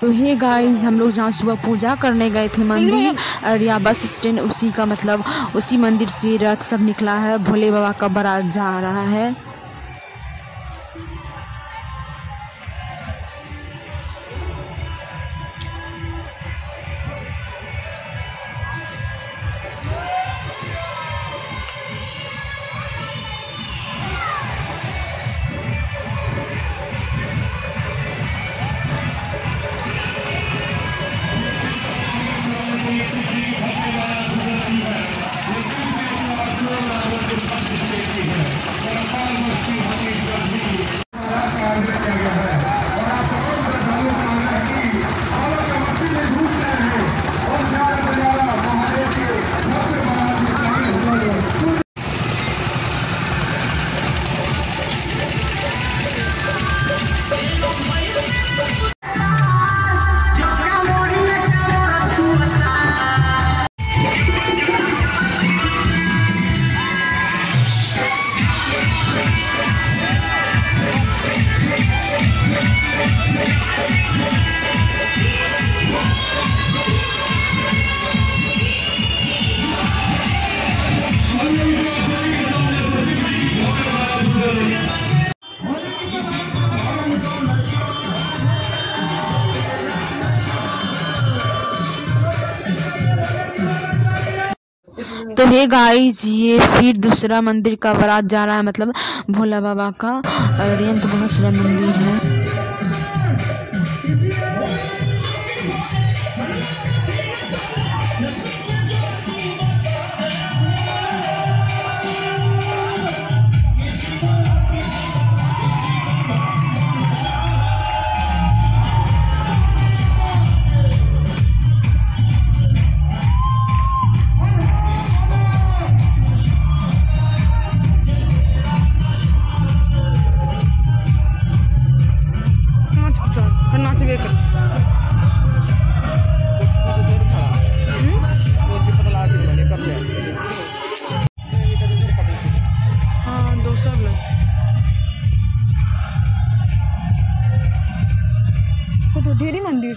तो hey guys हम लोग जहाँ सुबह पूजा करने गए थे मंदिर और या बस स्टैंड उसी का मतलब उसी मंदिर से रथ सब निकला है भोले बाबा का बारात जा रहा है। हे गाइस ये फिर दूसरा मंदिर का बारात जा रहा है मतलब भोला बाबा का। और ये तो बहुत सारा मंदिर है। नाचबे ढेरी मंदिर।